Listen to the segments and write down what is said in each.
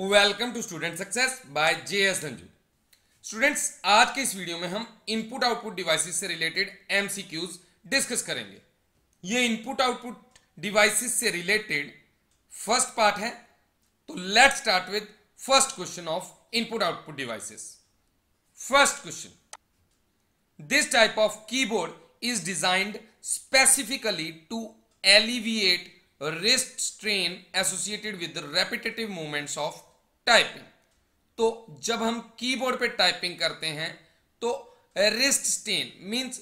Welcome to student success by J S Dhanju students, आज के इस वीडियो में हम इनपुट आउटपुट डिवाइसेस से रिलेटेड एमसीक्यूज डिस्कस करेंगे। ये इनपुट आउटपुट डिवाइसेस से रिलेटेड फ़र्स्ट पार्ट है तो let start with first question of input output devices first question this type of keyboard is designed specifically to alleviate wrist strain associated with repetitive movements of typing तो जब हम keyboard पे typing करते हैं तो wrist strain means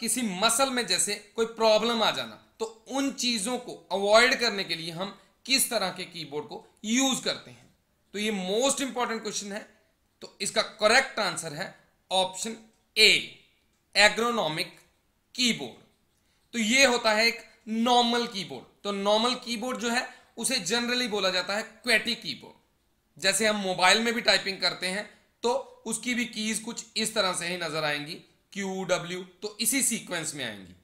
किसी muscle में जैसे कोई प्रॉब्लम आ जाना तो उन चीज़ों को अवॉइड करने के लिए हम किस तरह के कीबोर्ड को यूज़ करते हैं? तो ये मोस्ट इंपॉर्टेंट क्वेश्चन है तो इसका करेक्ट आंसर है ऑप्शन ए एग्रोनॉमिक कीबोर्ड तो ये होता है एक नॉर्मल कीबोर्ड तो नॉर्मल कीबोर्ड जो है, उसे जनरली बोला जाता है क्वेटी कीबोर्ड जैसे हम मोबाइल में भी टाइपिंग करते हैं तो उसकी भी कीज कुछ इस तरह से ही नज़र आएँगी क्यू डब्ल्यू तो इसी सीक्वेंस में आएँगी।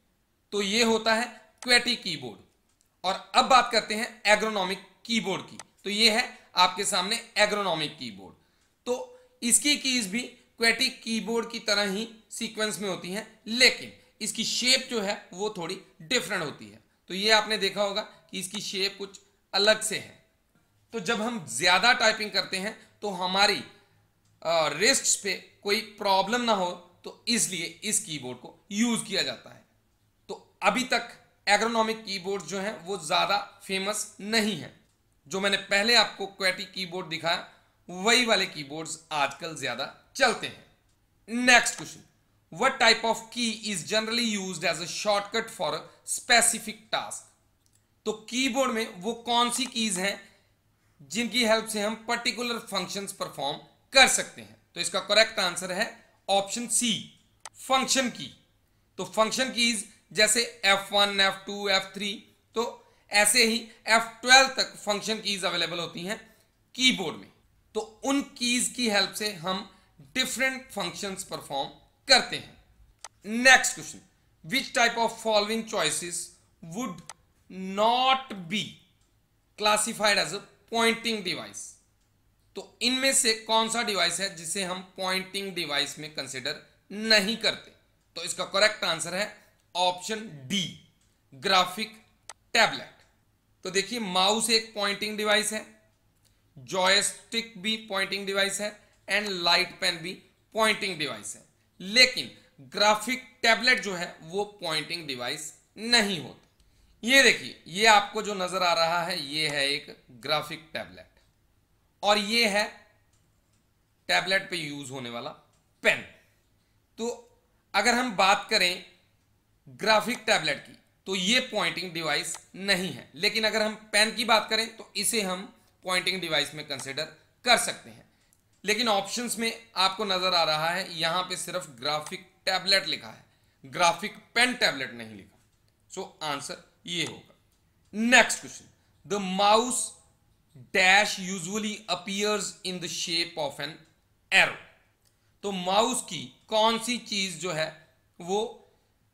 तो ये होता है क्वेटी कीबोर्ड और अब बात करते हैं एग्रोनॉमिक कीबोर्ड की। तो ये है आपके सामने एग्रोनॉमिक कीबोर्ड तो इसकी कीज भी क्वेटी कीबोर्ड की तरह ही सीक्वेंस में होती हैं, लेकिन इसकी शेप जो है, वो थोड़ी डिफरेंट होती है। तो ये आपने देखा होगा कि इसकी शेप कुछ अलग से है। तो जब हम ज़्यादा टाइपिंग करते हैं तो हमारी रिस्ट पे कोई प्रॉब्लम ना हो तो इसलिए इस कीबोर्ड को यूज़ किया जाता है। तो अभी तक एग्रोनॉमिक कीबोर्ड जो है, वो ज़्यादा फ़ेमस नहीं है। जो मैंने पहले आपको क्वेटी कीबोर्ड दिखाया, वही वाले कीबोर्ड्स आजकल ज़्यादा चलते हैं। Next question type of key is generally used as a shortcut for a specific task? तो कीबोर्ड में वो कौन सी कीज हैं जिनकी हेल्प से हम पर्टिकुलर फ़ंक्शंस परफॉर्म कर सकते हैं। तो इसका करेक्ट आंसर है ऑप्शन सी फ़ंक्शन की तो फ़ंक्शन कीज जैसे F1, F2, F3 तो ऐसे ही F12 तक फ़ंक्शन कीज अवेलेबल होती हैं कीबोर्ड में। तो उन कीज की हेल्प से हम डिफरेंट फ़ंक्शंस परफॉर्म करते हैं। Next question which type of following choices would not be classified as a pointing device तो इनमें से कौन सा डिवाइस है जिसे हम पॉइंटिंग डिवाइस में कंसिडर नहीं करते? तो इसका करेक्ट आंसर है ऑप्शन डी ग्राफिक टैबलेट तो देखिए माउस एक पॉइंटिंग डिवाइस है जॉयस्टिक भी पॉइंटिंग डिवाइस है एंड लाइट पेन भी पॉइंटिंग डिवाइस है. लेकिन ग्राफिक टैबलेट जो है, वो पॉइंटिंग डिवाइस नहीं होता. ये देखिए, ये आपको जो नज़र आ रहा है, ये है एक ग्राफिक टैबलेट और ये है टैबलेट पे यूज़ होने वाला पेन तो अगर हम बात करें ग्राफिक टैबलेट की तो ये पॉइंटिंग डिवाइस नहीं है. लेकिन अगर हम पेन की बात करें तो इसे हम पॉइंटिंग डिवाइस में कंसिडर कर सकते हैं. लेकिन ऑप्शंस में आपको नज़र आ रहा है, यहाँ पे सिर्फ़ ग्राफिक टैबलेट लिखा है. ग्राफिक पेन टैबलेट नहीं लिखा. सो आंसर ये होगा। Next question the mouse dash usually appears in the shape of an arrow तो माउस की कौन सी चीज़ जो है, वो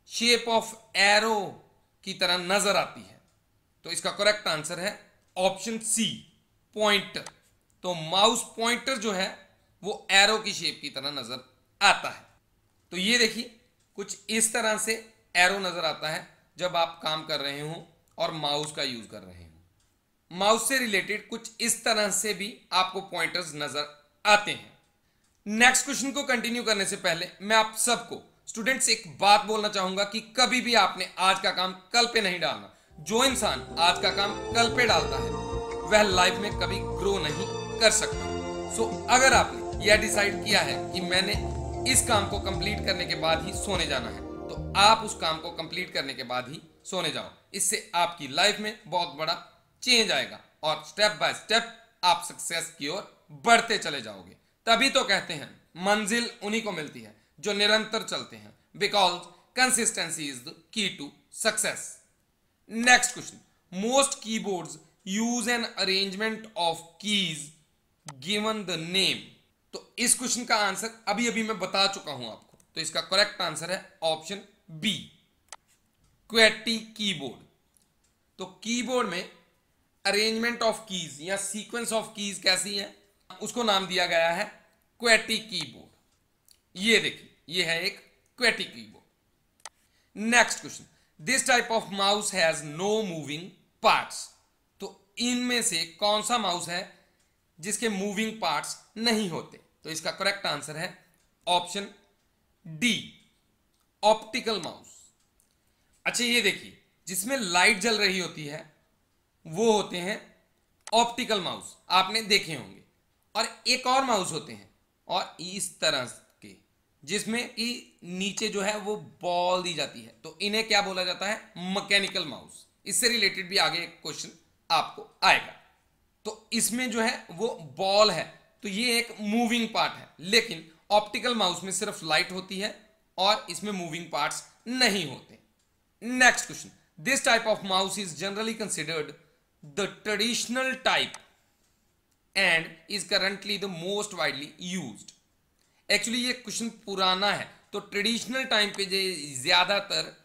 शेप ऑफ़ एरो की तरह नज़र आती है। तो इसका करेक्ट आंसर है ऑप्शन सी पॉइंटर तो माउस पॉइंटर जो है, वो एरो की शेप की तरह नज़र आता है। तो ये देखिए, कुछ इस तरह से एरो नज़र आता है। जब आप काम कर रहे हो और माउस का यूज़ कर रहे हो। माउस से रिलेटेड कुछ इस तरह से भी आपको पॉइंटर्स नज़र आते हैं। नेक्स्ट क्वेश्चन को कंटिन्यू करने से पहले मैं आप सबको स्टूडेंट्स एक बात बोलना चाहूँगा कि कभी भी आपने आज का काम कल पे नहीं डालना। जो इंसान आज का काम कल पे डालता है, वह लाइफ में कभी ग्रो नहीं कर सकता। सो अगर आपने यह डिसाइड किया है कि मैंने इस काम को कंप्लीट करने के बाद ही सोने जाना है आप उस काम को कंप्लीट करने के बाद ही सोने जाओ। इससे आपकी लाइफ में बहुत बड़ा चेंज आएगा और स्टेप बाय स्टेप आप सक्सेस की ओर बढ़ते चले जाओगे। तभी तो कहते हैं, मंजिल उन्हीं को मिलती है जो निरंतर चलते हैं। Because consistency is the key to success next question most keyboards use an arrangement of keys given the name तो इस क्वेश्चन का आंसर अभी अभी मैं बता चुका हूँ आपको। तो इसका करेक्ट आंसर है ऑप्शन बी क्वेटी कीबोर्ड तो कीबोर्ड में अरेंजमेंट ऑफ़ कीज या सीक्वेंस ऑफ़ कीज कैसी है? उसको नाम दिया गया है क्वेटी कीबोर्ड ये देखिए, ये है एक qwerty keyboard next question this type of mouse has no moving parts तो इनमें से कौन सा माउस है जिसके मूविंग पार्ट्स नहीं होते? तो इसका करेक्ट आंसर है ऑप्शन डी ऑप्टिकल माउस। अच्छा ये देखिए, जिसमें लाइट जल रही होती है, वो होते हैं ऑप्टिकल माउस। आपने देखे होंगे। और एक और माउस होते हैं, और इस तरह के, जिसमें कि नीचे जो है, वो बॉल दी जाती है। तो इन्हें क्या बोला जाता है? Mechanical mouse. इससे रिलेटेड भी आगे एक क्वेश्चन आपको आएगा। तो इसमें जो है, वो बॉल है। तो ये एक मूविंग पार्ट है। लेकिन ऑप्टिकल माउस में सिर्फ़ लाइट होती है और इसमें मूविंग पार्ट्स नहीं होते। Next question this type of mouse is generally considered the traditional type and is currently the most widely used actually ये क्वेश्चन पुराना है। तो ट्रेडिशनल टाइम पे ज़्यादातर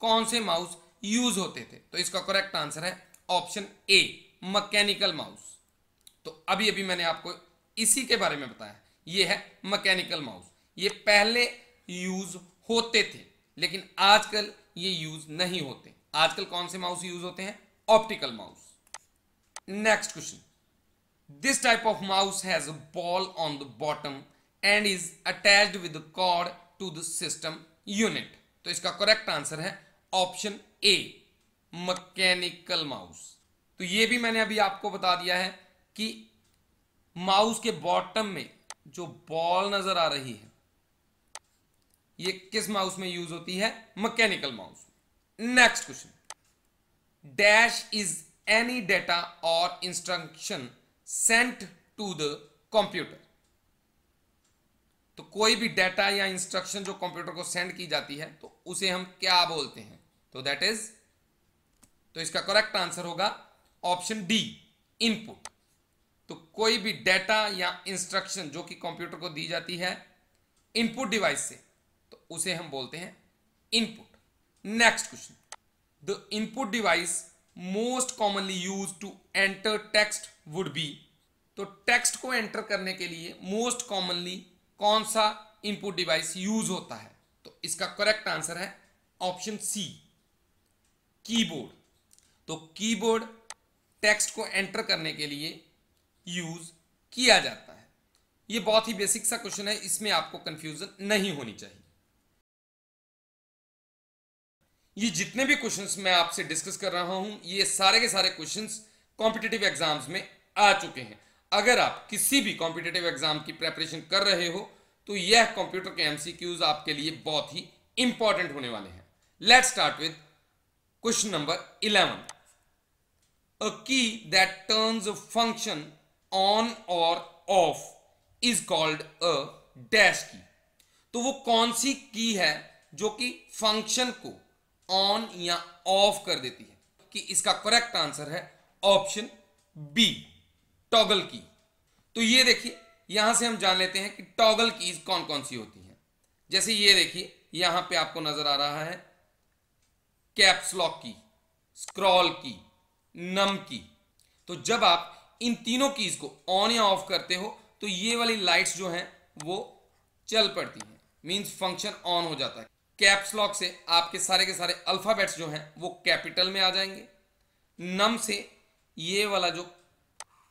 कौन से माउस यूज़ होते थे? तो इसका करेक्ट आंसर है ऑप्शन ए मैकेनिकल माउस तो अभी अभी मैंने आपको इसी के बारे में बताया। ये है मैकेनिकल माउस ये पहले यूज़ होते थे, लेकिन आजकल ये यूज़ नहीं होते। आजकल कौन से माउस यूज़ होते हैं? Optical mouse. Next question this type of mouse has ball on the bottom and is attached with cord to the system unit तो इसका करेक्ट आंसर है ऑप्शन ए मैकेनिकल माउस तो ये भी मैंने अभी आपको बता दिया है कि माउस के बॉटम में जो बॉल नज़र आ रही है ये किस माउस में यूज़ होती है? Mechanical mouse next question dash is any data और instruction sent to the computer तो कोई भी डेटा या इंस्ट्रक्शन जो कंप्यूटर को सेंड की जाती है तो उसे हम क्या बोलते हैं? तो दैट इज़ तो इसका करेक्ट आंसर होगा ऑप्शन डी इनपुट तो कोई भी डेटा या इंस्ट्रक्शन जो कि कंप्यूटर को दी जाती है इनपुट डिवाइस से उसे हम बोलते हैं input next question the input device most commonly use to enter text would be तो टेक्स्ट को एंटर करने के लिए मोस्ट कॉमनली कौन सा इनपुट डिवाइस यूज़ होता है? तो इसका करेक्ट आंसर है ऑप्शन सी कीबोर्ड तो कीबोर्ड टेक्स्ट को एंटर करने के लिए यूज़ किया जाता है। यह बहुत ही बेसिक सा क्वेश्चन है, इसमें आपको कंफ्यूजन नहीं होनी चाहिए। ये जितने भी क्वेश्चंस मैं आपसे डिस्कस कर रहा हूँ, ये सारे के सारे क्वेश्चंस कॉम्पिटेटिव एग्ज़ाम्स में आ चुके हैं। अगर आप किसी भी कॉम्पिटेटिव एग्ज़ाम की प्रेपरेशन कर रहे हो तो यह कंप्यूटर के एमसीक्यूज आपके लिए बहुत ही इंपॉर्टेंट होने वाले हैं। Let start with question number eleven a key that turns a function on और off is called a dash key तो वो कौन सी की है जो कि फ़ंक्शन को ऑन या ऑफ़ कर देती है, कि इसका करेक्ट आंसर है ऑप्शन बी टॉगल की तो ये देखिए, यहाँ से हम जान लेते हैं कि टॉगल कीज कौन कौन सी होती हैं। जैसे ये देखिए, यहाँ पे आपको नज़र आ रहा है कैप्स लॉक की स्क्रॉल की नम की तो जब आप इन तीनों कीज को ऑन या ऑफ़ करते हो तो ये वाली लाइट्स जो हैं, वो चल पड़ती हैं। मींस फ़ंक्शन ऑन हो जाता है। कैप्स लॉक से आपके सारे के सारे अल्फाबेट्स जो हैं, वो कैपिटल में आ जाएँगे। नम से ये वाला जो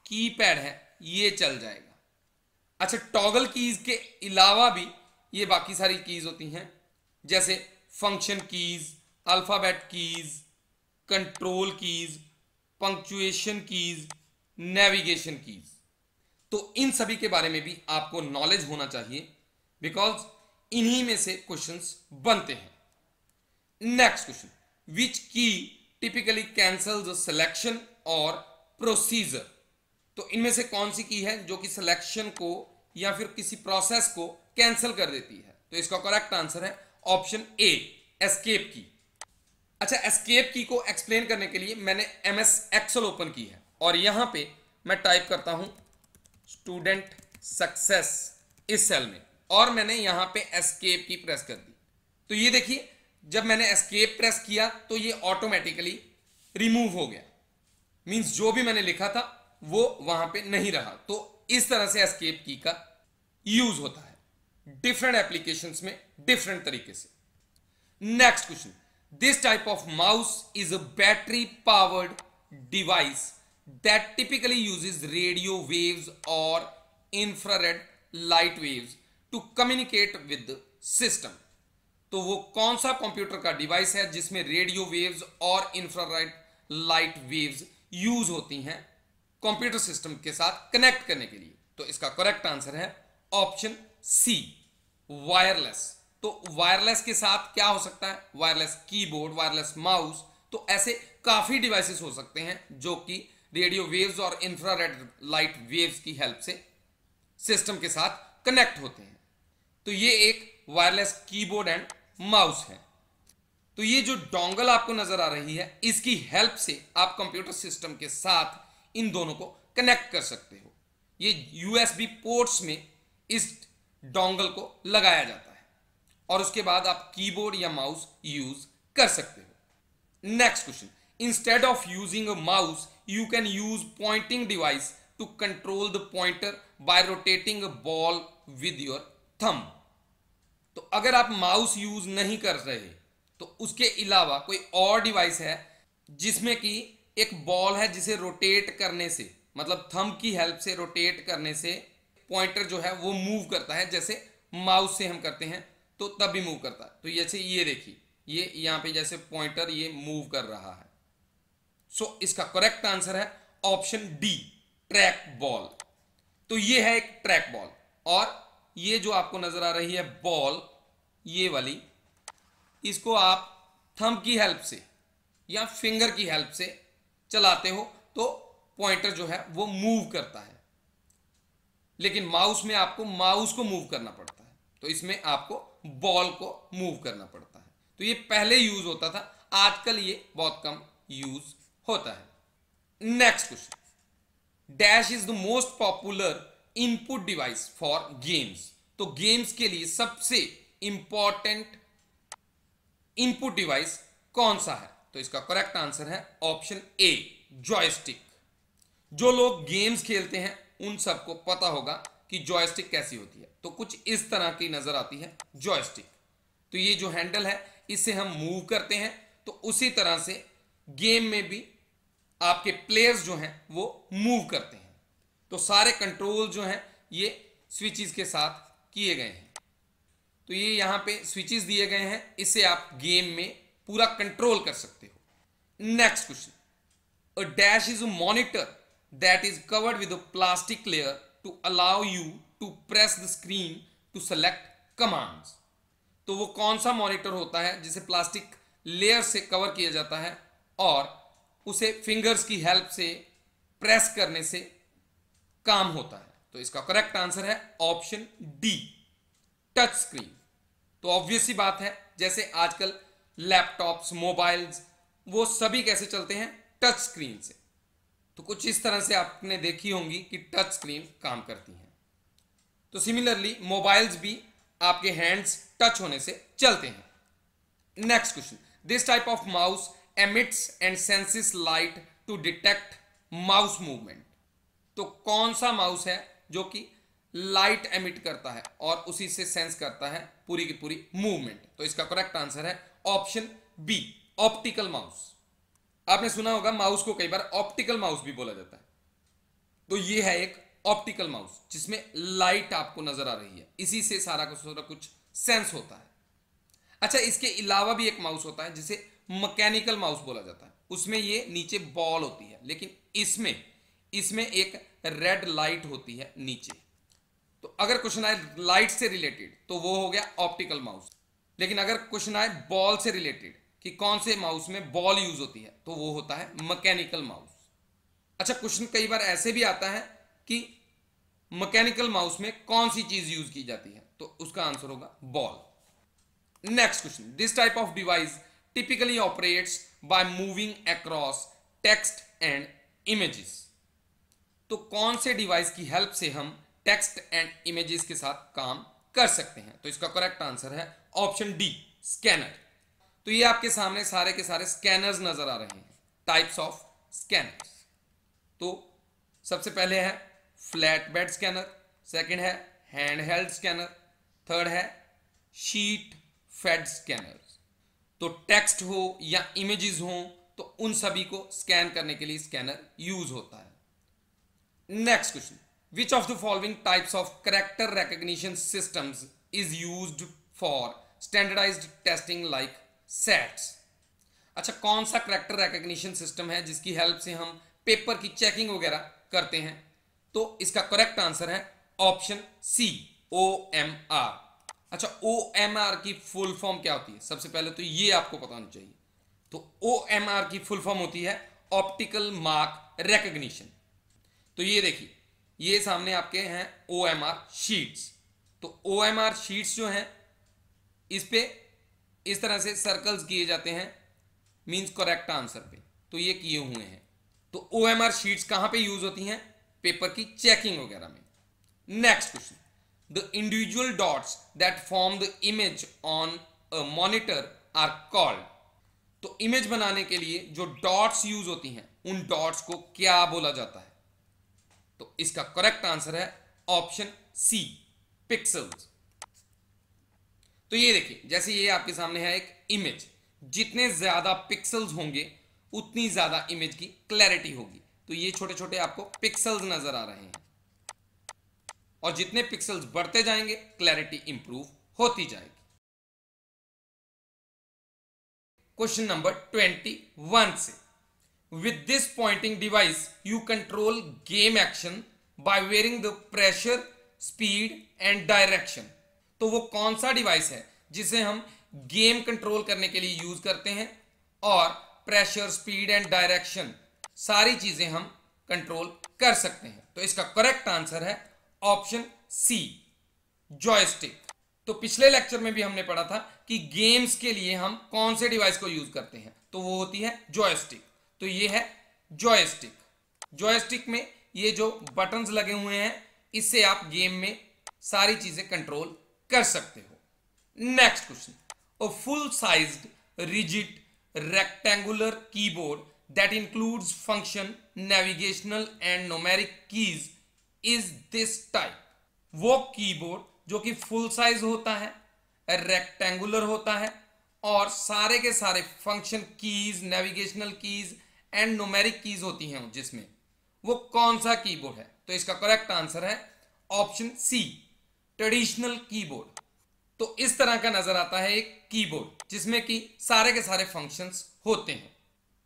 कीपैड है, ये चल जाएगा। अच्छा टॉगल कीज के अलावा भी ये बाकी सारी कीज होती हैं, जैसे function keys alphabet keys control keys punctuation keys navigation keys तो इन सभी के बारे में भी आपको नॉलेज होना चाहिए बिकॉज़ इन्हीं में से क्वेश्चंस बनते हैं। Next question which key typically cancel the selection और प्रोसीजर तो इनमें से कौन सी की है जो कि सिलेक्शन को या फिर किसी प्रोसेस को कैंसिल कर देती है? तो इसका करेक्ट आंसर है ऑप्शन ए एस्केप की अच्छा एस्केप की को एक्सप्लेन करने के लिए मैंने एम एस एक्सल ओपन की है और यहाँ पे मैं टाइप करता हूँ स्टूडेंट सक्सेस इस सेल में। और मैंने यहाँ पे एस्केप की प्रेस कर दी। तो ये देखिए, जब मैंने एस्केप प्रेस किया तो ये ऑटोमेटिकली रिमूव हो गया। मींस जो भी मैंने लिखा था, वो वहाँ पे नहीं रहा। तो इस तरह से एस्केप की का यूज़ होता है। डिफरेंट एप्लीकेशन में डिफरेंट तरीके से। Next question this type of mouse is a battery powered device that typically uses radio waves और infrared light waves to communicate with system तो वो कौन सा कंप्यूटर का डिवाइस है जिसमें रेडियो वेव्स और इंफ्रारेड लाइट वेव्स यूज़ होती हैं कंप्यूटर सिस्टम के साथ कनेक्ट करने के लिए? तो इसका करेक्ट आंसर है ऑप्शन सी वायरलेस तो वायरलेस के साथ क्या हो सकता है? वायरलेस कीबोर्ड वायरलेस माउस तो ऐसे काफ़ी डिवाइसेस हो सकते हैं जो कि रेडियो वेव्स और इंफ्रारेड लाइट वेव्स की हेल्प से सिस्टम के साथ कनेक्ट होते हैं। तो ये एक वायरलेस कीबोर्ड एंड माउस है। तो ये जो डोंगल आपको नज़र आ रही है, इसकी हेल्प से आप कंप्यूटर सिस्टम के साथ इन दोनों को कनेक्ट कर सकते हो। ये यूएसबी पोर्ट्स में इस डोंगल को लगाया जाता है और उसके बाद आप कीबोर्ड या माउस यूज़ कर सकते हो। Next question instead of using mouse you can use pointing device to control the pointer by rotating ball with your thumb तो अगर आप माउस यूज़ नहीं कर रहे तो उसके अलावा कोई और डिवाइस है जिसमें कि एक बॉल है जिसे रोटेट करने से मतलब थंब की हेल्प से रोटेट करने से पॉइंटर जो है वो मूव करता है जैसे माउस से हम करते हैं तो तब भी मूव करता है। तो जैसे ये देखिए ये यहाँ पे जैसे पॉइंटर ये मूव कर रहा है। सो so, इसका करेक्ट आंसर है ऑप्शन डी ट्रैक बॉल तो ये है एक ट्रैक बॉल और ये जो आपको नज़र आ रही है बॉल, ये वाली, इसको आप थंब की हेल्प से या फिंगर की हेल्प से चलाते हो तो पॉइंटर जो है वो मूव करता है। लेकिन माउस में आपको माउस को मूव करना पड़ता है। तो इसमें आपको बॉल को मूव करना पड़ता है। तो ये पहले यूज़ होता था, आजकल ये बहुत कम यूज़ होता है। Next question. Dash is the most popular input device for games तो गेम्स के लिए सबसे इंपॉर्टेंट इनपुट डिवाइस कौन सा है? तो इसका करेक्ट आंसर है ऑप्शन ए जॉयस्टिक जो लोग गेम्स खेलते हैं, उन सबको पता होगा कि जॉयस्टिक कैसी होती है। तो कुछ इस तरह की नज़र आती है जॉयस्टिक तो ये जो हैंडल है इसे हम मूव करते हैं। तो उसी तरह से गेम में भी आपके प्लेयर्स जो हैं, वो मूव करते हैं। तो सारे कंट्रोल जो हैं, ये स्विचेस के साथ किए गए हैं। तो ये यहाँ पे स्विचेस दिए गए हैं इससे आप गेम में पूरा कंट्रोल कर सकते हो। Next question a dash is a monitor that is covered with a plastic layer to allow you to press the screen to select commands तो वो कौन सा मॉनिटर होता है जिसे प्लास्टिक लेयर से कवर किया जाता है और उसे फिंगर्स की हेल्प से प्रेस करने से काम होता है। तो इसका करेक्ट आंसर है ऑप्शन डी टच स्क्रीन तो ऑब्वियस ही बात है, जैसे आजकल लैपटॉप्स मोबाइल्स वो सभी कैसे चलते हैं? टच स्क्रीन से। तो कुछ इस तरह से आपने देखी होंगी कि टच स्क्रीन काम करती हैं। तो सिमिलरली मोबाइल्स भी आपके हैंड्स टच होने से चलते हैं। Next question this type of mouse emits and senses light to detect mouse movement तो कौन सा माउस है जो कि लाइट एमिट करता है और उसी से सेंस करता है पूरी की पूरी मूवमेंट? तो इसका करेक्ट आंसर है ऑप्शन बी, ऑप्टिकल माउस। आपने सुना होगा माउस को कई बार ऑप्टिकल माउस भी बोला जाता है। तो ये है एक ऑप्टिकल माउस जिसमें लाइट आपको नज़र आ रही है। इसी से सारा का सारा कुछ सेंस होता है। अच्छा इसके अलावा भी एक माउस होता है जिसे मैकेनिकल माउस बोला जाता है। उसमें ये नीचे बॉल होती है, लेकिन इसमें इसमें एक रेड लाइट होती है नीचे। तो अगर क्वेश्चन आए लाइट से रिलेटेड तो वो हो गया ऑप्टिकल माउस लेकिन अगर क्वेश्चन आए बॉल से रिलेटेड कि कौन से माउस में बॉल यूज़ होती है तो वो होता है मैकेनिकल माउस अच्छा क्वेश्चन कई बार ऐसे भी आता है कि मैकेनिकल माउस में कौन सी चीज़ यूज़ की जाती है तो उसका आंसर होगा ball next question this type of device typically operates by moving across text and images तो कौन से डिवाइस की हेल्प से हम टेक्स्ट एंड इमेजेस के साथ काम कर सकते हैं? तो इसका करेक्ट आंसर है ऑप्शन डी स्कैनर तो ये आपके सामने सारे के सारे स्कैनर्स नज़र आ रहे हैं। टाइप्स ऑफ़ स्कैनर्स तो सबसे पहले है फ्लैट बेड स्कैनर सेकंड है हैंड हेल्ड स्कैनर थर्ड है शीट फेड स्कैनर तो टेक्स्ट हो या इमेजेस हो तो उन सभी को स्कैन करने के लिए स्कैनर यूज़ होता है। Next question which of the following types of character recognition systems is used for standardised testing like SATs अच्छा कौन सा करेक्टर रिकग्निशन सिस्टम है जिसकी हेल्प से हम पेपर की चेकिंग वगैरह करते हैं? तो इसका करेक्ट आंसर है option C O M R अच्छा ओ एम आर की फुल फॉर्म क्या होती है? सबसे पहले तो ये आपको पता होना चाहिए। तो ओ एम आर की फुल फॉर्म होती है ऑप्टिकल मार्क रिकग्निशन तो ये देखिए, ये सामने आपके हैं ओ एम आर शीट्स तो ओ एम आर शीट्स जो हैं, इस पे इस तरह से सर्कल्स किए जाते हैं मींस करेक्ट आंसर पे। तो ये किए हुए हैं। तो ओ एम आर शीट्स कहाँ पे यूज़ होती हैं? पेपर की चेकिंग वगैरह में। Next question the individual dots that form the image on a monitor are called. तो इमेज बनाने के लिए जो डॉट्स यूज़ होती हैं, उन डॉट्स को क्या बोला जाता है? तो इसका करेक्ट आंसर है ऑप्शन सी पिक्सल्स तो ये देखिए, जैसे ये आपके सामने है एक इमेज जितने ज़्यादा पिक्सल्स होंगे, उतनी ज़्यादा इमेज की क्लैरिटी होगी. तो ये छोटे छोटे आपको पिक्सल्स नज़र आ रहे हैं. और जितने पिक्सल्स बढ़ते जाएँगे क्लैरिटी इंप्रूव होती जाएगी. क्वेश्चन नंबर ट्वेंटी वन से with this pointing device you control game action by varying the pressure speed and direction तो वो कौन सा डिवाइस है जिसे हम गेम कंट्रोल करने के लिए यूज़ करते हैं? और प्रेशर स्पीड एंड डायरेक्शन सारी चीज़ें हम कंट्रोल कर सकते हैं। तो इसका करेक्ट आंसर है ऑप्शन सी जॉयस्टिक तो पिछले लेक्चर में भी हमने पढ़ा था कि गेम्स के लिए हम कौन से डिवाइस को यूज़ करते हैं। तो वो होती है जॉयस्टिक तो ये है जॉयस्टिक जॉयस्टिक में ये जो बटन्स लगे हुए हैं, इससे आप गेम में सारी चीज़ें कंट्रोल कर सकते हो। Next question full sized rigid rectangular keyboard that includes function navigational and numeric keys is this type वो कीबोर्ड जो कि फुल साइज़ होता है रेक्टेंगुलर होता है और सारे के सारे function keys navigational keys and numeric keys होती हैं जिसमें। वो कौन सा कीबोर्ड है? तो इसका करेक्ट आंसर है ऑप्शन सी ट्रेडिशनल कीबोर्ड तो इस तरह का नज़र आता है एक कीबोर्ड जिसमें कि सारे के सारे फ़ंक्शंस होते हैं।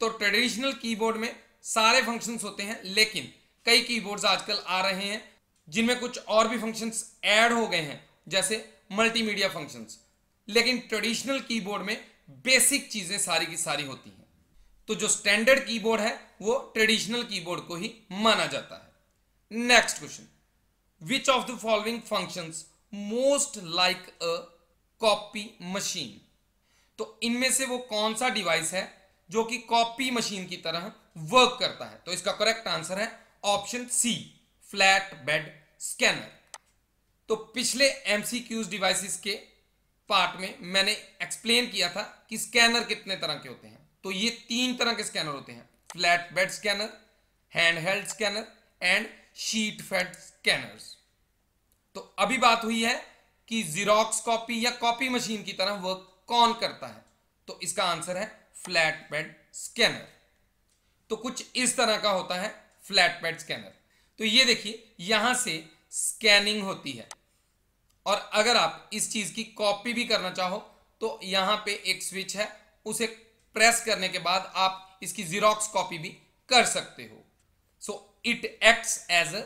तो ट्रेडिशनल कीबोर्ड में सारे फ़ंक्शंस होते हैं, लेकिन कई कीबोर्ड्स आजकल आ रहे हैं, जिनमें कुछ और भी फ़ंक्शंस ऐड हो गए हैं, जैसे मल्टीमीडिया फ़ंक्शंस लेकिन ट्रेडिशनल कीबोर्ड में बेसिक चीज़ें सारी की सारी होती हैं। तो जो स्टैंडर्ड कीबोर्ड है, वो ट्रेडिशनल कीबोर्ड को ही माना जाता है। Next question which of the following functions most like a copy machine तो इनमें से वो कौन सा डिवाइस है जो कि कॉपी मशीन की तरह वर्क करता है? तो इसका करेक्ट आंसर है option C flat bed scanner तो पिछले एमसीक्यूज डिवाइसेस के पार्ट में मैंने एक्सप्लेन किया था कि स्कैनर कितने तरह के होते हैं। तो ये तीन तरह के स्कैनर होते हैं। Flat bed scanner hand held scanner and sheet fed scanners. तो अभी बात हुई है कि जीरोक्स कॉपी या कॉपी मशीन की तरह वर्क कौन करता है? तो इसका आंसर है फ्लैट बेड स्कैनर तो कुछ इस तरह का होता है फ्लैट बेड स्कैनर तो ये देखिए, यहाँ से स्कैनिंग होती है। और अगर आप इस चीज़ की कॉपी भी करना चाहो तो यहाँ पे एक स्विच है, उसे प्रेस करने के बाद आप इसकी जीरोक्स कॉपी भी कर सकते हो। So it acts as a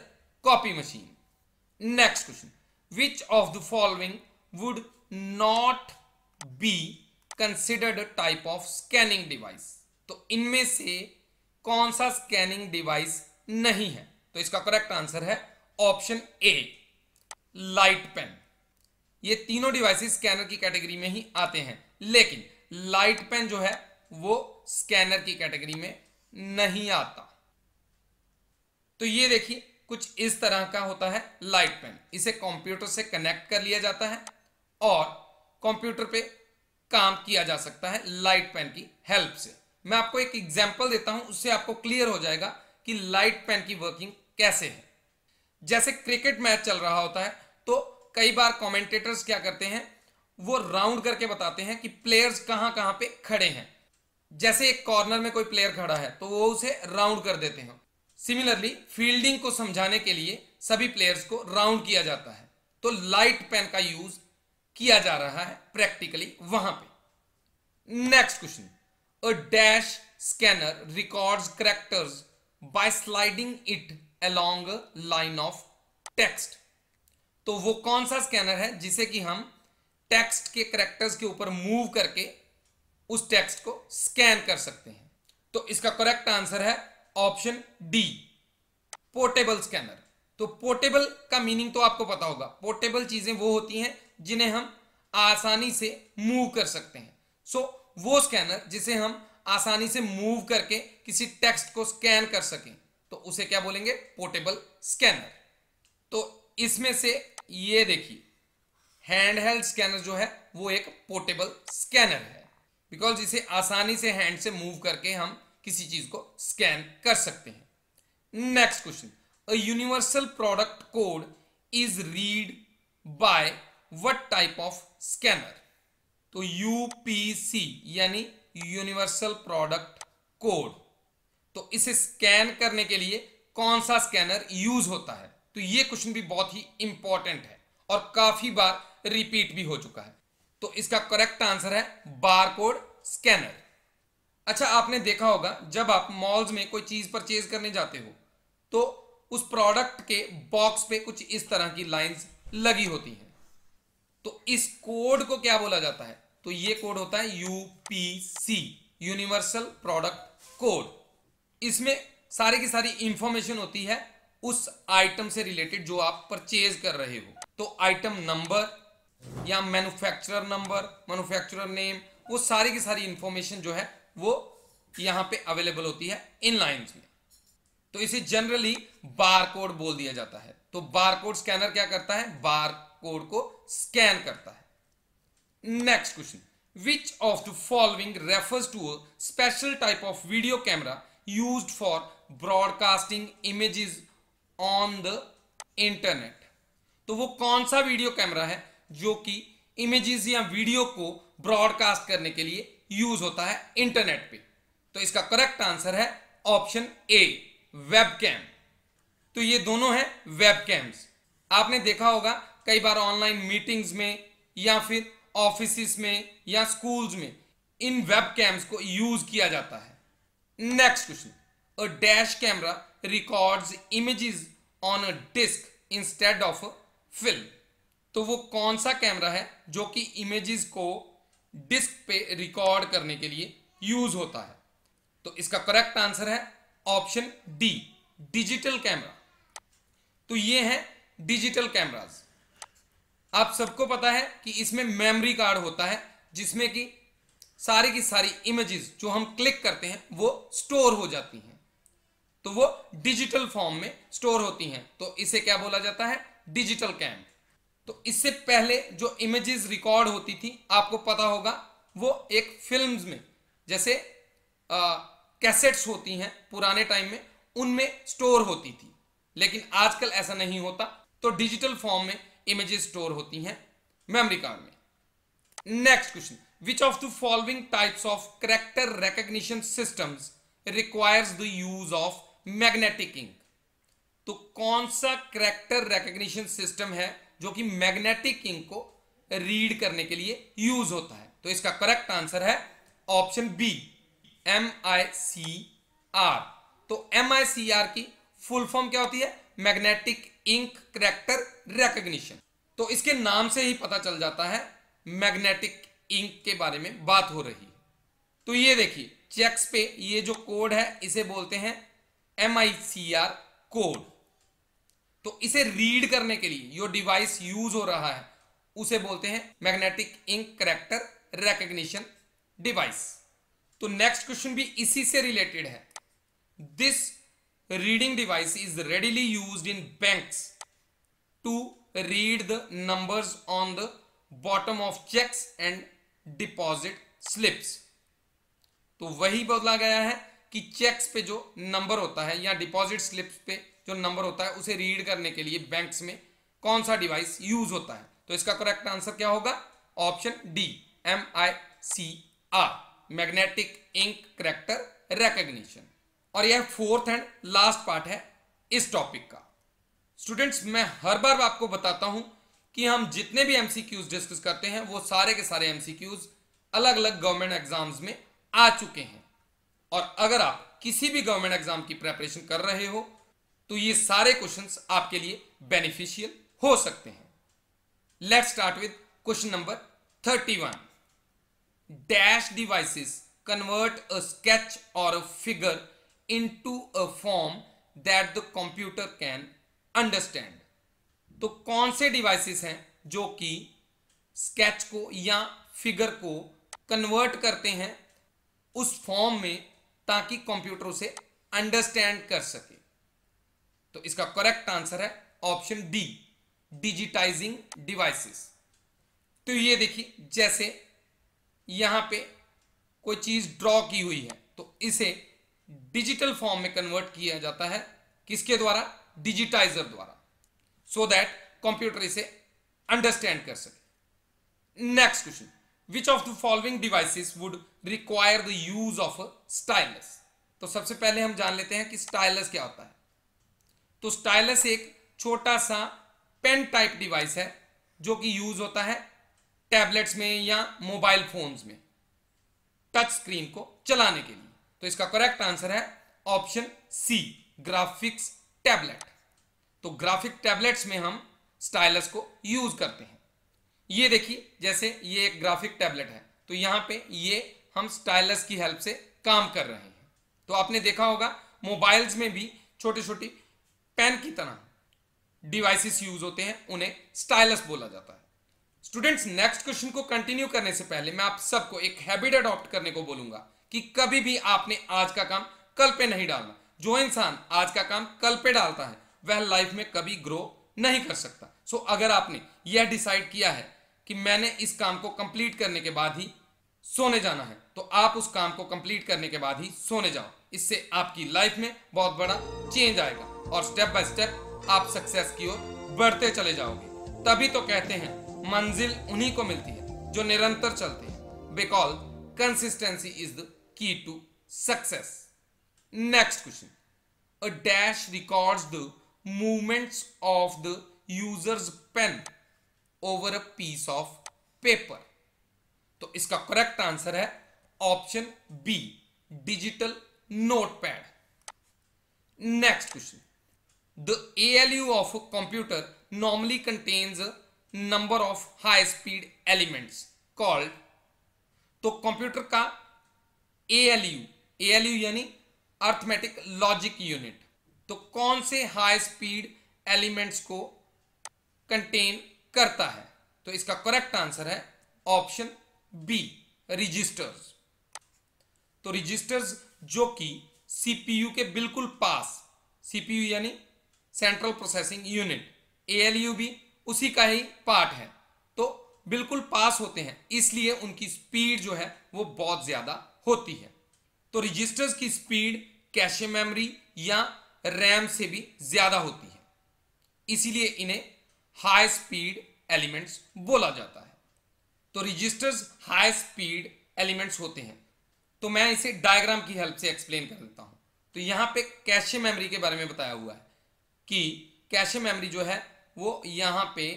copy machine next question which of the following would not be considered type of scanning device तो इनमें से कौन सा स्कैनिंग डिवाइस नहीं है? तो इसका करेक्ट आंसर है ऑप्शन ए लाइट पेन ये तीनों डिवाइसेस स्कैनर की कैटेगरी में ही आते हैं। लेकिन लाइट पेन जो है वो स्कैनर की कैटेगरी में नहीं आता। तो ये देखिए, कुछ इस तरह का होता है लाइट पेन। इसे कंप्यूटर से कनेक्ट कर लिया जाता है और कंप्यूटर पे काम किया जा सकता है लाइट पेन की हेल्प से। मैं आपको एक एग्ज़ाम्पल देता हूँ, उससे आपको क्लियर हो जाएगा कि लाइट पेन की वर्किंग कैसे है। जैसे क्रिकेट मैच चल रहा होता है तो कई बार कमेंटेटर्स क्या करते हैं, वो राउंड करके बताते हैं कि प्लेयर्स कहाँ कहाँ पे खड़े हैं। जैसे एक कॉर्नर में कोई प्लेयर खड़ा है तो वो उसे राउंड कर देते हैं। सिमिलरली फील्डिंग को समझाने के लिए सभी प्लेयर्स को राउंड किया जाता है। तो लाइट पेन का यूज़ किया जा रहा है प्रैक्टिकली वहाँ पे। Next question a dash scanner records characters by sliding it along line of text तो वो कौन सा स्कैनर है जिसे कि हम टेक्स्ट के करेक्टर्स के ऊपर मूव करके उस टेक्स्ट को स्कैन कर सकते हैं। तो इसका करेक्ट आंसर है ऑप्शन डी पोर्टेबल स्कैनर। तो पोर्टेबल का मीनिंग तो आपको पता होगा। पोर्टेबल चीज़ें वो होती हैं जिन्हें हम आसानी से मूव कर सकते हैं। सो so, वो स्कैनर जिसे हम आसानी से मूव करके किसी टेक्स्ट को स्कैन कर सकें। तो उसे क्या बोलेंगे? Portable scanner. तो इसमें से ये देखिए हैंड हेल्ड स्कैनर जो है वो एक पोर्टेबल स्कैनर है। बिकॉज़ इसे आसानी से हैंड से मूव करके हम किसी चीज़ को स्कैन कर सकते हैं। Next question a universal product code is read by what type of scanner तो यूपीसी यानी यूनिवर्सल प्रोडक्ट कोड तो इसे स्कैन करने के लिए कौन सा स्कैनर यूज़ होता है? तो ये क्वेश्चन भी बहुत ही इंपॉर्टेंट है और काफ़ी बार रिपीट भी हो चुका है। तो इसका करेक्ट आंसर है बारकोड स्कैनर अच्छा आपने देखा होगा, जब आप मॉल्स में कोई चीज़ परचेज करने जाते हो तो उस प्रोडक्ट के बॉक्स पे कुछ इस तरह की लाइंस लगी होती हैं। तो इस कोड को क्या बोला जाता है? तो ये कोड होता है यूपीसी यूनिवर्सल प्रोडक्ट कोड इसमें सारी की सारी इंफॉर्मेशन होती है उस आइटम से रिलेटेड जो आप परचेज कर रहे हो। तो आइटम नंबर या मैन्युफैक्चरर नंबर मैन्युफैक्चरर नेम वो सारी की सारी इंफॉर्मेशन जो है, वो यहाँ पे अवेलेबल होती है इन लाइंस में। तो इसे जनरली बार कोड बोल दिया जाता है। तो बार कोड स्कैनर क्या करता है? बार कोड को स्कैन करता है। Next question which of the following refers to special type of video camera used for broadcasting images on the internet तो वो कौन सा वीडियो कैमरा है? जो कि इमेजेस या वीडियो को ब्रॉडकास्ट करने के लिए यूज़ होता है इंटरनेट पे। तो इसका करेक्ट आंसर है ऑप्शन ए वेब कैम तो ये दोनों है वेब कैम्स आपने देखा होगा, कई बार ऑनलाइन मीटिंग्स में या फिर ऑफ़िस में या स्कूल्स में इन वेब को यूज़ किया जाता है। Next question a dash camera records images on a disk instead of film तो वो कौन सा कैमरा है जो कि इमेजेस को डिस्क पे रिकॉर्ड करने के लिए यूज़ होता है? तो इसका करेक्ट आंसर है ऑप्शन डी डिजिटल कैमरा तो ये है डिजिटल कैमराज आप सबको पता है कि इसमें मेमोरी कार्ड होता है, जिसमें कि सारी की सारी इमेजेस जो हम क्लिक करते हैं, वो स्टोर हो जाती हैं. तो वो डिजिटल फॉर्म में स्टोर होती हैं. तो इसे क्या बोला जाता है? डिजिटल कैम तो इससे पहले जो इमेजेस रिकॉर्ड होती थी आपको पता होगा वो एक फिल्म्स में जैसे आ, कैसेट्स होती हैं पुराने टाइम में उनमें स्टोर होती थी। लेकिन आजकल ऐसा नहीं होता। तो डिजिटल फॉर्म में इमेजेस स्टोर होती हैं मेमोरी कार्ड में। Next question which of the following types of character recognition systems requires the use of magnetic ink तो कौन सा करेक्टर रिकग्निशन सिस्टम है जो कि मैग्नेटिक इंक को रीड करने के लिए यूज़ होता है। तो इसका करेक्ट आंसर है option B M I C R तो एम आई सी आर की फुल फॉर्म क्या होती है? मैग्नेटिक इंक करेक्टर रिकग्निशन तो इसके नाम से ही पता चल जाता है मैग्नेटिक इंक के बारे में बात हो रही है। तो ये देखिए चेक्स पे ये जो कोड है, इसे बोलते हैं M I C R code तो इसे रीड करने के लिए जो डिवाइस यूज़ हो रहा है, उसे बोलते हैं magnetic ink character recognition device तो नेक्स्ट क्वेश्चन भी इसी से रिलेटेड है. This reading device is readily use in banks to read the numbers on the bottom of cheques and deposit slips तो वही बदला गया है कि चेक्स पे जो नंबर होता है या डिपॉजिट स्लिप्स पे जो नंबर होता है, उसे रीड करने के लिए बैंक्स में कौन सा डिवाइस यूज़ होता है? तो इसका करेक्ट आंसर क्या होगा? Option D M I C R magnetic ink character recognition और यह फोर्थ एंड लास्ट पार्ट है इस टॉपिक का। स्टूडेंट्स मैं हर बार आपको बताता हूँ कि हम जितने भी एमसीक्यूज डिस्कस करते हैं, वो सारे के सारे एमसीक्यूज अलग अलग गवर्नमेंट एग्ज़ाम्स में आ चुके हैं। और अगर आप किसी भी गवर्नमेंट एग्ज़ाम की प्रेपरेशन कर रहे हो तो ये सारे क्वेश्चंस आपके लिए बेनिफिशियल हो सकते हैं। Let start with question number thirty one dash devices convert a sketch or a figure into a form that the computer can understand तो कौन से डिवाइसेस हैं जो कि स्केच को या फिगर को कन्वर्ट करते हैं उस फॉर्म में ताकि कंप्यूटर उसे अंडरस्टैंड कर सके? तो इसका करेक्ट आंसर है ऑप्शन डी डिजिटाइजिंग डिवाइसेस तो ये देखिए, जैसे यहाँ पे कोई चीज़ ड्रॉ की हुई है तो इसे डिजिटल फॉर्म में कन्वर्ट किया जाता है किसके द्वारा? डिजिटाइजर द्वारा. सो दैट कंप्यूटर इसे अंडरस्टैंड कर सके. Next question which of the following devices would require the use of stylus तो सबसे पहले हम जान लेते हैं कि स्टाइलस क्या होता है. तो स्टाइलस एक छोटा सा पेन टाइप डिवाइस है, जो कि यूज़ होता है टैबलेट्स में या मोबाइल फोन्स में टच स्क्रीन को चलाने के लिए। तो इसका करेक्ट आंसर है ऑप्शन सी ग्राफिक्स टैबलेट तो ग्राफिक टैबलेट्स में हम स्टाइलस को यूज़ करते हैं। ये देखिए, जैसे ये एक ग्राफिक टैबलेट है तो यहाँ पे ये हम स्टाइलस की हेल्प से काम कर रहे हैं। तो आपने देखा होगा मोबाइल्स में भी छोटी छोटी पेन की तरह डिवाइसेस यूज़ होते हैं उन्हें स्टाइलस बोला जाता है। स्टूडेंट्स नेक्स्ट क्वेश्चन को कंटिन्यू करने से पहले मैं आप सबको एक हैबिट अडॉप्ट करने को बोलूँगा कि कभी भी आपने आज का काम कल पे नहीं डालना। जो इंसान आज का काम कल पे डालता है वह लाइफ में कभी ग्रो नहीं कर सकता। सो so, अगर आपने यह डिसाइड किया है कि मैंने इस काम को कंप्लीट करने के बाद ही सोने जाना है तो आप उस काम को कंप्लीट करने के बाद ही सोने जाओ। इससे आपकी लाइफ में बहुत बड़ा चेंज आएगा। और स्टेप बाय स्टेप आप सक्सेस की ओर बढ़ते चले जाओगे। तभी तो कहते हैं, मंजिल उन्हीं को मिलती है जो निरंतर चलते हैं। Because consistency is the key to success next question a dash records the movements of the user's pen over a piece of paper तो इसका करेक्ट आंसर है option B digital notepad next question The ALU of a computer normally contains a number of high speed elements called तो computer का ALU ALU यानी arithmetic logic unit तो कौन से high speed elements को contain करता है? तो इसका करेक्ट आंसर है ऑप्शन बी रजिस्टर्स तो रजिस्टर्स जो कि सीपीयू के बिल्कुल पास सीपीयू यानी सेंट्रल प्रोसेसिंग यूनिट भी उसी का ही पार्ट है। तो बिल्कुल पास होते हैं, इसलिए उनकी स्पीड जो है, वो बहुत ज़्यादा होती है। तो रजिस्टर्स की स्पीड कैशे मेमोरी या रैम से भी ज़्यादा होती है। इसीलिए इन्हें हाई स्पीड एलिमेंट्स बोला जाता है। तो रजिस्टर्स हाई स्पीड एलिमेंट्स होते हैं। तो मैं इसे डायग्राम की हेल्प से एक्सप्लेन कर देता हूँ। तो यहाँ पे कैशे मेमोरी के बारे में बताया हुआ है। कि कैशे मेमोरी जो है वो यहाँ पे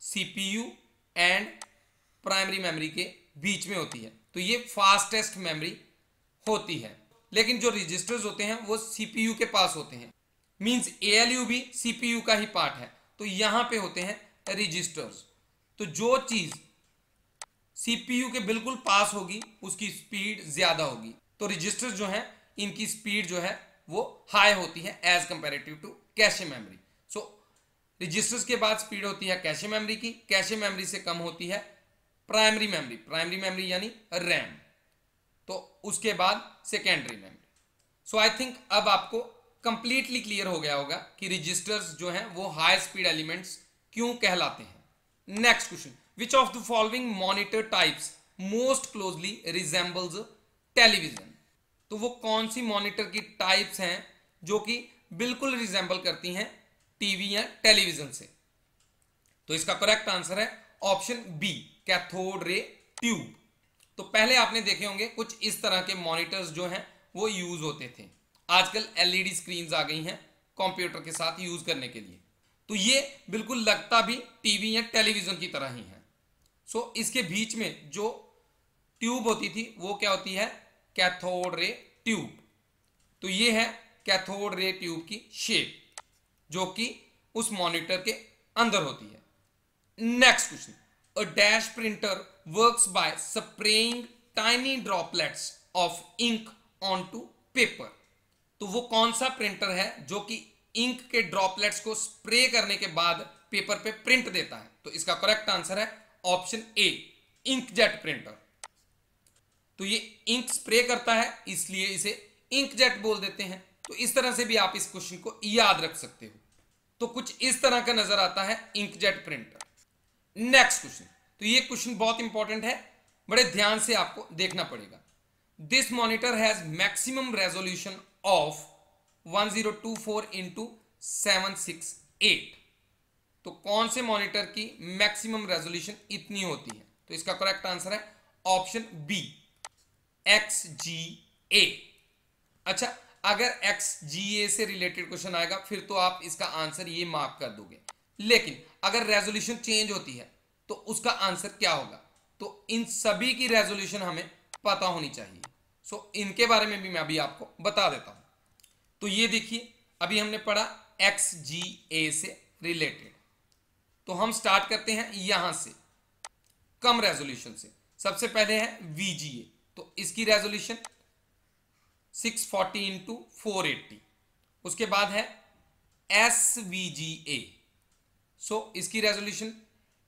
सीपीयू एंड प्राइमरी मेमोरी के बीच में होती है। तो ये फास्टेस्ट मेमोरी होती है। लेकिन जो रजिस्टर्स होते हैं, वो सीपीयू के पास होते हैं। मींस एएलयू भी सीपीयू का ही पार्ट है। तो यहाँ पे होते हैं रजिस्टर्स। तो जो चीज़ सीपीयू के बिल्कुल पास होगी, उसकी स्पीड ज़्यादा होगी। तो रजिस्टर्स जो है, इनकी स्पीड जो है, वो हाई होती है as comparative to cache memory. So registers के बाद स्पीड होती है कैशे मेमोरी की। कैशे मेमोरी से कम होती है प्राइमरी मेमोरी प्राइमरी मेमोरी यानी रैम तो उसके बाद secondary memory so I think अब आपको कंप्लीटली क्लियर हो गया होगा कि रजिस्टर्स जो हैं, वो हाई स्पीड एलिमेंट्स क्यों कहलाते हैं। Next question which of the following monitor types most closely resembles television तो वो कौन सी मॉनिटर की टाइप्स हैं जो कि बिल्कुल रिजेंबल करती हैं टीवी या टेलीविज़न से। तो इसका करेक्ट आंसर है option B cathode ray tube तो पहले आपने देखे होंगे कुछ इस तरह के मॉनिटर्स जो हैं, वो यूज़ होते थे। आजकल एलईडी स्क्रीन्स आ गई हैं कंप्यूटर के साथ यूज़ करने के लिए। तो ये बिल्कुल लगता भी टीवी या टेलीविज़न की तरह ही है। सो इसके बीच में जो ट्यूब होती थी, वो क्या होती है? कैथोड रे ट्यूब तो ये है कैथोड रे ट्यूब की शेप जो कि उस मॉनिटर के अंदर होती है। Next question a dash printer works by spraying tiny droplets of ink onto paper तो वो कौन सा प्रिंटर है जो कि इंक के ड्रॉपलेट्स को स्प्रे करने के बाद पेपर पे प्रिंट देता है? तो इसका करेक्ट आंसर है option A inkjet printer तो ये इंक स्प्रे करता है, इसलिए इसे इंक जेट बोल देते हैं। तो इस तरह से भी आप इस क्वेश्चन को याद रख सकते हो। तो कुछ इस तरह का नज़र आता है इंकजेट प्रिंटर नेक्स्ट क्वेश्चन तो ये क्वेश्चन बहुत इंपॉर्टेंट है, बड़े ध्यान से आपको देखना पड़ेगा। This monitor has maximum resolution of 1024 zero two four into seven six eight तो कौन से मॉनिटर की मैक्सिमम रेजोल्यूशन इतनी होती है? तो इसका करेक्ट आंसर है option B X G A अच्छा अगर एक्स जी ए से रिलेटेड क्वेश्चन आएगा, फिर तो आप इसका आंसर ये मार्क कर दोगे। लेकिन अगर रेजोल्यूशन चेंज होती है तो उसका आंसर क्या होगा? तो इन सभी की रेजोल्यूशन हमें पता होनी चाहिए। सो इनके बारे में भी मैं अभी आपको बता देता हूँ। तो ये देखिए, अभी हमने पढ़ा एक्स जी ए से रिलेटेड तो हम स्टार्ट करते हैं यहाँ से, कम रेजोल्यूशन से। सबसे पहले है वीजीए तो इसकी resolution 640 forty into four eighty. उसके बाद है S V G A. So इसकी resolution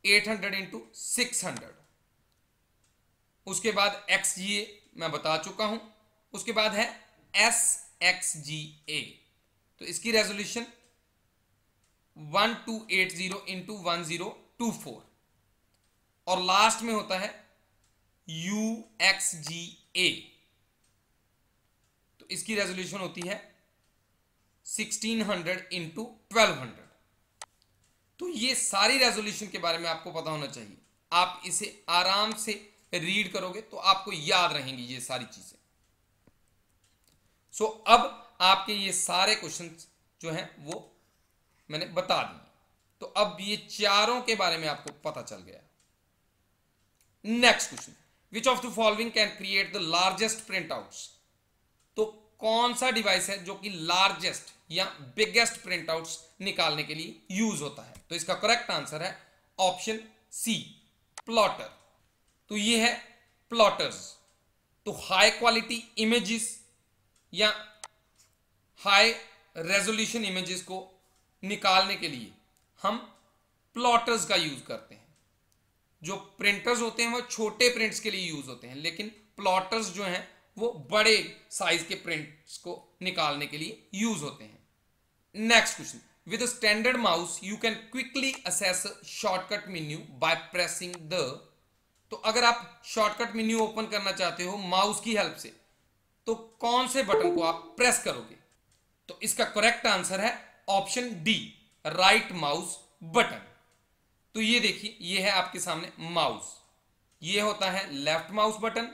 eight hundred into six hundred. उसके बाद एक्स जी ए, मैं बता चुका हूँ। उसके बाद है एस एक्स जी ए। तो इसकी resolution one two eight zero into one zero two four. और लास्ट में होता है यू एक्स जी ए। इसकी रेजोल्यूशन होती है सिक्सटीन हंड्रेड इंटू ट्वेल्व तो ये सारी रेजोल्यूशन के बारे में आपको पता होना चाहिए। आप इसे आराम से रीड करोगे तो आपको याद रहेंगी ये सारी चीज़ें। सो so, अब आपके ये सारे क्वेश्चन जो हैं वो मैंने बता दिए। तो अब ये चारों के बारे में आपको पता चल गया। Next question which of the following can create the largest printouts कौन सा डिवाइस है जो कि लार्जेस्ट या बिगेस्ट प्रिंट आउट्स निकालने के लिए यूज़ होता है? तो इसका करेक्ट आंसर है ऑप्शन सी प्लॉटर तो ये है प्लॉटर्स तो हाई क्वालिटी इमेजेस या हाई रेजोल्यूशन इमेजेस को निकालने के लिए हम प्लॉटर्स का यूज़ करते हैं। जो प्रिंटर्स होते हैं, वो छोटे प्रिंट्स के लिए यूज़ होते हैं, लेकिन प्लॉटर्स जो हैं वो बड़े साइज़ के प्रिंट्स को निकालने के लिए यूज़ होते हैं। Next question with standard mouse you can quickly access shortcut menu by pressing the तो अगर आप शॉर्टकट मेन्यू ओपन करना चाहते हो माउस की हेल्प से तो कौन से बटन को आप प्रेस करोगे? तो इसका करेक्ट आंसर है option D right mouse button तो ये देखिए, ये है आपके सामने माउस ये होता है लेफ़्ट माउस बटन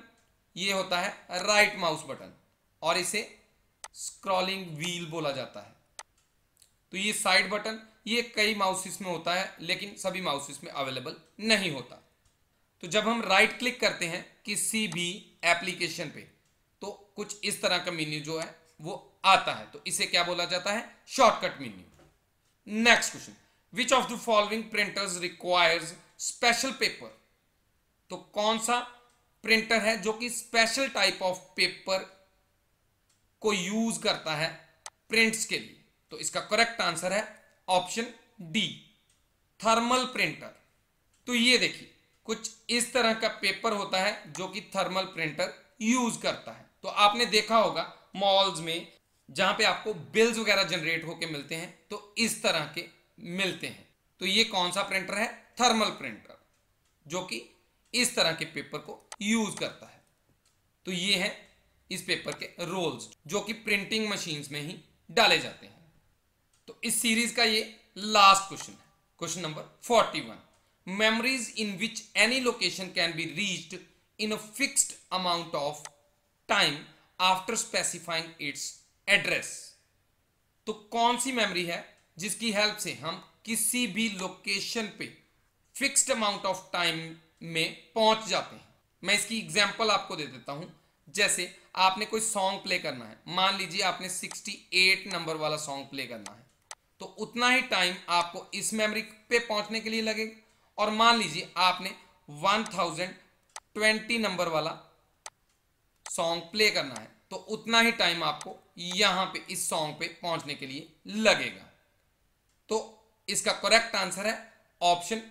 ये होता है राइट माउस बटन और इसे स्क्रॉलिंग व्हील बोला जाता है। तो ये साइड बटन, ये कई माउसिस में होता है, लेकिन सभी माउसिस में अवेलेबल नहीं होता। तो जब हम राइट क्लिक करते हैं किसी भी एप्लीकेशन पे तो कुछ इस तरह का मेन्यू जो है, वो आता है। तो इसे क्या बोला जाता है? Shortcut menu next question which of the following printers requires special paper तो कौन सा प्रिंटर है जो कि स्पेशल टाइप ऑफ़ पेपर को यूज़ करता है प्रिंट्स के लिए। तो इसका करेक्ट आंसर है ऑप्शन डी थर्मल प्रिंटर तो ये देखिए, कुछ इस तरह का पेपर होता है जो कि थर्मल प्रिंटर यूज़ करता है। तो आपने देखा होगा मॉल्स में जहाँ पे आपको बिल्स वगैरह जनरेट होके मिलते हैं तो इस तरह के मिलते हैं। तो ये कौन सा प्रिंटर है? थर्मल प्रिंटर जो कि इस तरह के पेपर को यूज़ करता है। तो ये है इस पेपर के रोल्स, जो कि प्रिंटिंग मशीन्स में ही डाले जाते हैं। तो इस सीरीज़ का ये लास्ट क्वेश्चन है। Question number forty one. Memories in which any location can be reached in a fixed amount of time after specifying its address. तो कौन सी मेमोरी है जिसकी हेल्प से हम किसी भी लोकेशन पे फिक्स्ड अमाउंट ऑफ़ टाइम में पहुँच जाते हैं? मैं इसकी एग्ज़ाम्पल आपको दे देता हूँ। जैसे, आपने कोई सॉन्ग प्ले करना है। मान लीजिए आपने 68 नंबर वाला सॉन्ग प्ले करना है। तो उतना ही टाइम आपको इस मेमोरी पे पहुँचने के लिए लगेगा। और मान लीजिए आपने 1020 नंबर वाला सॉन्ग प्ले करना है। तो उतना ही टाइम आपको यहाँ पे इस सॉन्ग पे पहुँचने के लिए लगेगा। तो इसका करेक्ट आंसर है option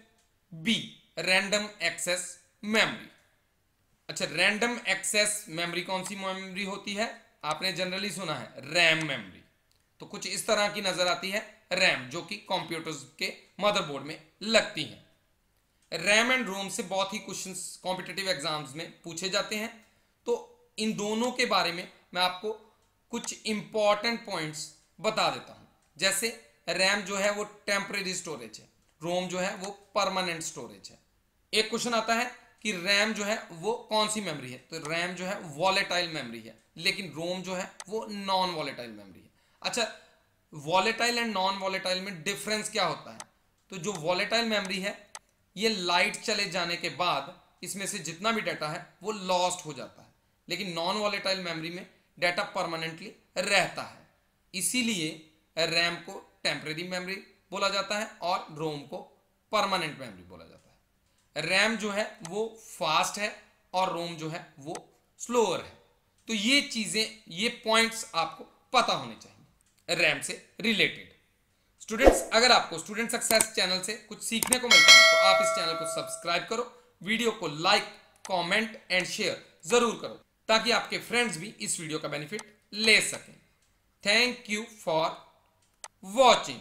B random access memory अच्छा रैंडम एक्सेस मेमोरी कौन सी मेमोरी होती है? आपने जनरली सुना है रैम मेमोरी तो कुछ इस तरह की नज़र आती है रैम जो कि कंप्यूटर्स के मदरबोर्ड में लगती हैं। रैम एंड रोम से बहुत ही क्वेश्चंस कॉम्पिटेटिव एग्ज़ाम्स में पूछे जाते हैं। तो इन दोनों के बारे में मैं आपको कुछ इंपॉर्टेंट पॉइंट्स बता देता हूँ। जैसे रैम जो है वो टेम्परेरी स्टोरेज है रोम जो है वो परमानेंट स्टोरेज है। एक क्वेश्चन आता है कि रैम जो है वो कौन सी मेमोरी है? तो रैम जो है वॉलेटाइल मेमोरी है, लेकिन रोम जो है वो नॉन वॉलेटाइल मेमोरी है। अच्छा वॉलेटाइल एंड नॉन वॉलेटाइल में डिफरेंस क्या होता है? तो जो वॉलेटाइल मेमोरी है, ये लाइट चले जाने के बाद इसमें से जितना भी डाटा है, वो लॉस्ट हो जाता है। लेकिन नॉन वॉलेटाइल मेमोरी में डाटा परमानेंटली रहता है। इसीलिए रैम को टेम्परेरी मेमोरी बोला जाता है और रोम को परमानेंट मेमोरी बोला जाता है। रैम जो है वो फास्ट है और रोम जो है वो स्लोअर है। तो ये चीज़ें, ये पॉइंट्स आपको पता होने चाहिए रैम से रिलेटेड। स्टूडेंट्स, अगर आपको स्टूडेंट सक्सेस चैनल से कुछ सीखने को मिलता है तो आप इस चैनल को सब्सक्राइब करो, वीडियो को लाइक, कमेंट एंड शेयर ज़रूर करो, ताकि आपके फ्रेंड्स भी इस वीडियो का बेनिफिट ले सकें। Thank you for watching.